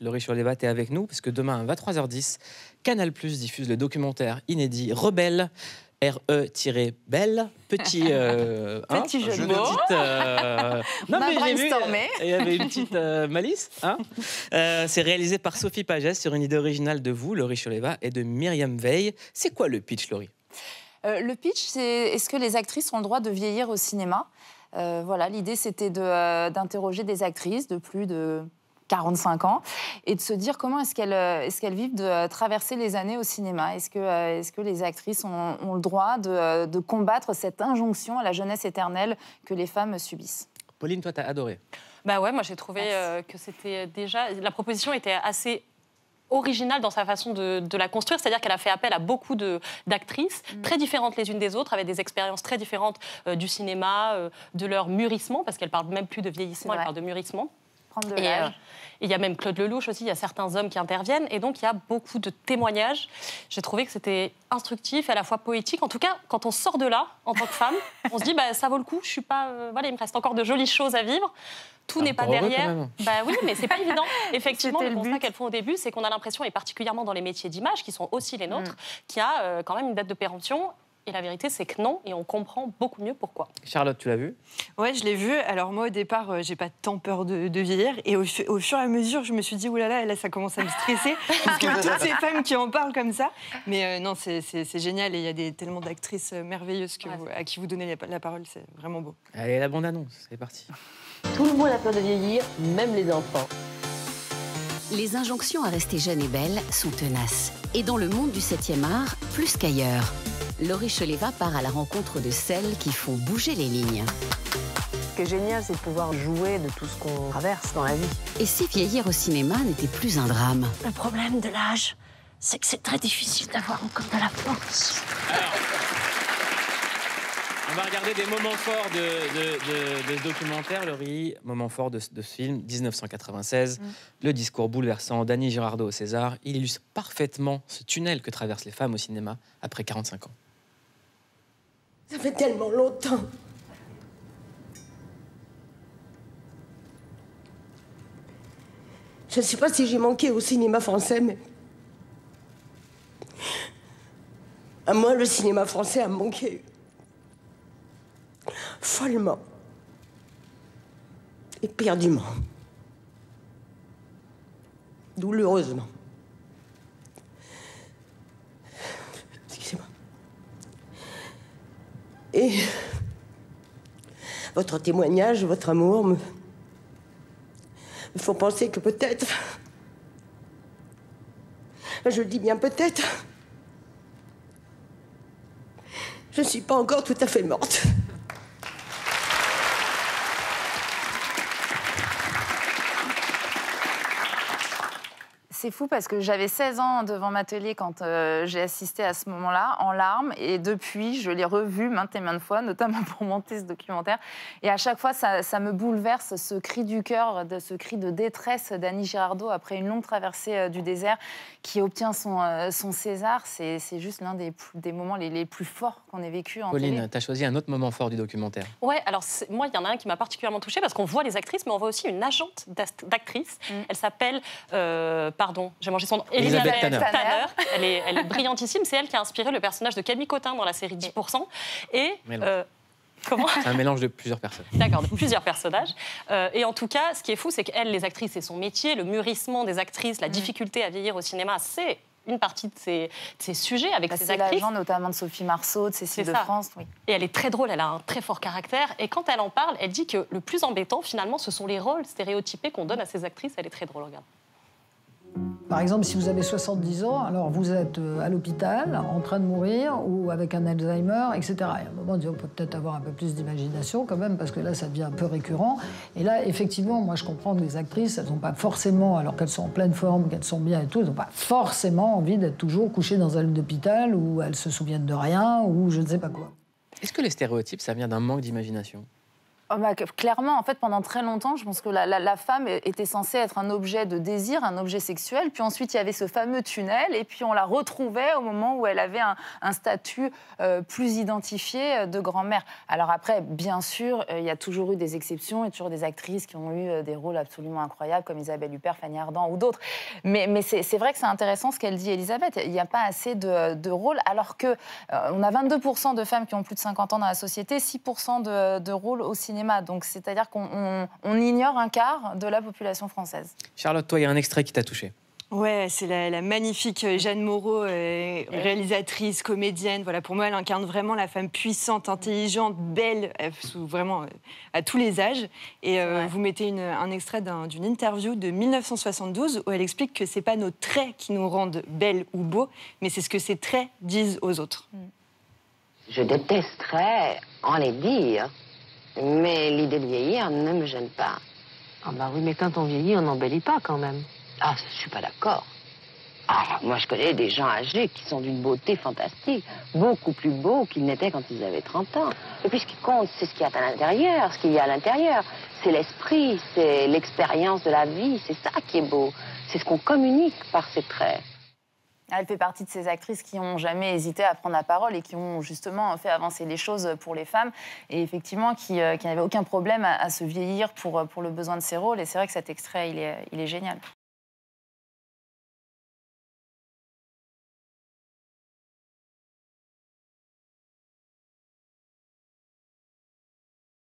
Laurie Choleva, est avec nous, parce que demain, à 23h10, Canal Plus diffuse le documentaire inédit Rebelle. RE-Belle, petit, euh, hein, Petit jeu de mots. euh, On a j'ai vu, brainstormé. il y avait une petite euh, malice. hein. Euh, c'est réalisé par Sophie Pagès sur une idée originale de vous, Laurie Choleva, et de Myriam Veil. C'est quoi le pitch, Laurie? Euh, le pitch, c'est est-ce que les actrices ont le droit de vieillir au cinéma? Euh, Voilà, l'idée c'était de, euh, d'interroger des actrices de plus de 45 ans et de se dire comment est-ce qu'elles euh, est-ce qu'elles vivent de euh, traverser les années au cinéma. Est-ce que, euh, est-ce que les actrices ont, ont le droit de, de combattre cette injonction à la jeunesse éternelle que les femmes subissent? Pauline, toi, t'as adoré. Bah ouais, moi j'ai trouvé euh, que c'était déjà. La proposition était assez originale dans sa façon de, de la construire, c'est-à-dire qu'elle a fait appel à beaucoup de- d'actrices très différentes les unes des autres, avec des expériences très différentes euh, du cinéma, euh, de leur murissement, parce qu'elle parle même plus de vieillissement, elle parle de murissement. Prendre de Et, l'âge. euh, il y a même Claude Lelouch aussi, il y a certains hommes qui interviennent. Et donc, il y a beaucoup de témoignages. J'ai trouvé que c'était instructif et à la fois poétique. En tout cas, quand on sort de là, en tant que femme, on se dit, bah, ça vaut le coup, je suis pas... euh, voilà, il me reste encore de jolies choses à vivre. Tout n'est pas derrière. Bah oui, mais c'est pas évident. Effectivement, le le constat qu'elles font au début, c'est qu'on a l'impression, et particulièrement dans les métiers d'image, qui sont aussi les Mm. nôtres, qu'il y a euh, quand même une date de péremption. Et la vérité, c'est que non, et on comprend beaucoup mieux pourquoi. Charlotte, tu l'as vu? Ouais, je l'ai vu. Alors moi, au départ, euh, j'ai pas tant peur de, de vieillir. Et au, fu- au fur et à mesure, je me suis dit, oulala, là, ça commence à me stresser. parce que toutes ces femmes qui en parlent comme ça. Mais euh, non, c'est- génial. Et il y a des, tellement d'actrices euh, merveilleuses que Ouais, vous- à qui vous donnez la, la parole. C'est vraiment beau. Allez, la bande-annonce, c'est parti. Tout le monde a peur de vieillir, même les enfants. Les injonctions à rester jeune et belle sont tenaces. Et dans le monde du 7e art, plus qu'ailleurs. Laurie Choleva part à la rencontre de celles qui font bouger les lignes. Ce qui est génial, c'est de pouvoir jouer de tout ce qu'on traverse dans la vie. Et si vieillir au cinéma n'était plus un drame Le problème de l'âge, c'est que c'est très difficile d'avoir encore de la force. On va regarder des moments forts de, de- de- de ce documentaire, Laurie. Moment fort de, ce- de ce film, 1996. Le discours bouleversant d'Annie Girardot au César. Il illustre parfaitement ce tunnel que traversent les femmes au cinéma après 45 ans. Ça fait tellement longtemps. Je ne sais pas si j'ai manqué au cinéma français, mais. À moi, le cinéma français a manqué. Follement. Éperdument. Douloureusement. Votre témoignage, votre amour me font penser que peut-être, je le dis bien peut-être, je ne suis pas encore tout à fait morte. C'est fou parce que j'avais 16 ans devant ma télé quand euh, j'ai assisté à ce moment-là, en larmes. Et depuis, je l'ai revu maintes et maintes fois, notamment pour monter ce documentaire. Et à chaque fois, ça, ça me bouleverse, ce cri du cœur, de, ce cri de détresse d'Annie Girardot après une longue traversée euh, du désert qui obtient son, euh, son César. C'est c'est juste l'un des, des moments les, les plus forts qu'on ait vécu en. Pauline, tu as choisi un autre moment fort du documentaire. Ouais, alors moi, il y en a un qui m'a particulièrement touchée parce qu'on voit les actrices, mais on voit aussi une agente d'actrice. Mm. Elle s'appelle, euh, pardon, j'ai mangé son nom, Elisabeth Tanner. Elle est, elle est brillantissime. C'est elle qui a inspiré le personnage de Camille Cotin dans la série 10%. Et. Euh, comment C'est un mélange de plusieurs personnes. D'accord, de plusieurs personnages. Euh, et en tout cas, ce qui est fou, c'est qu'elles, les actrices, c'est son métier. Le mûrissement des actrices, la difficulté à vieillir au cinéma, c'est une partie de ces, de ces sujets avec Bah, C'est actrices. l'agent notamment de Sophie Marceau, de Cécile C'est de. France. Oui. Et elle est très drôle, elle a un très fort caractère. Et quand elle en parle, elle dit que le plus embêtant, finalement, ce sont les rôles stéréotypés qu'on donne à ces actrices. Elle est très drôle, regarde. Par exemple, si vous avez 70 ans, alors vous êtes euh, à l'hôpital, en train de mourir, ou avec un Alzheimer, etc. Et à un moment, on peut peut-être avoir un peu plus d'imagination quand même, parce que là, ça devient un peu récurrent. Et là, effectivement, moi, je comprends que les actrices, elles n'ont pas forcément, alors qu'elles sont en pleine forme, qu'elles sont bien et tout, elles n'ont pas forcément envie d'être toujours couchées dans un lit d'hôpital, où elles se souviennent de rien, ou je ne sais pas quoi. Est-ce que les stéréotypes, ça vient d'un manque d'imagination? Oh, bah, clairement, en fait, pendant très longtemps, je pense que la, femme était censée être un objet de désir, un objet sexuel. Puis ensuite, il y avait ce fameux tunnel, et puis on la retrouvait au moment où elle avait un, statut euh, plus identifié euh, de grand-mère. Alors après, bien sûr, euh, il y a toujours eu des exceptions, et toujours des actrices qui ont eu des rôles absolument incroyables, comme Isabelle Huppert, Fanny Ardant ou d'autres. Mais, c'est vrai que c'est intéressant ce qu'elle dit, Elisabeth. Il n'y a pas assez de, rôles, alors que on a 22% de femmes qui ont plus de 50 ans dans la société, 6% de, de rôles au cinéma. Donc c'est-à-dire qu'on on- on ignore un quart de la population française. Charlotte, toi, il y a un extrait qui t'a touché. Ouais, c'est la, la magnifique euh, Jeanne Moreau, euh, réalisatrice, comédienne. Voilà, pour moi, elle incarne vraiment la femme puissante, intelligente, belle, euh, sous vraiment euh, à tous les âges. Et euh, vous mettez une- un extrait d'un- d'une interview de 1972 où elle explique que c'est pas nos traits qui nous rendent belles ou beaux, mais c'est ce que ces traits disent aux autres. Je détesterais en les dire, mais l'idée de vieillir ne me gêne pas. Ah bah oui, mais quand on vieillit, on n'embellit pas quand même. Ah, je suis pas d'accord. Ah, moi, je connais des gens âgés qui sont d'une beauté fantastique, beaucoup plus beaux qu'ils n'étaient quand ils avaient 30 ans. Et puis, ce qui compte, c'est ce qu'il y a à l'intérieur. Ce qu'il y a à l'intérieur, c'est l'esprit, c'est l'expérience de la vie. C'est ça qui est beau. C'est ce qu'on communique par ces traits. Elle fait partie de ces actrices qui n'ont jamais hésité à prendre la parole et qui ont justement fait avancer les choses pour les femmes et effectivement qui, euh, qui n'avaient aucun problème à, à se vieillir pour, pour le besoin de ces rôles. Et c'est vrai que cet extrait, il est, il est génial.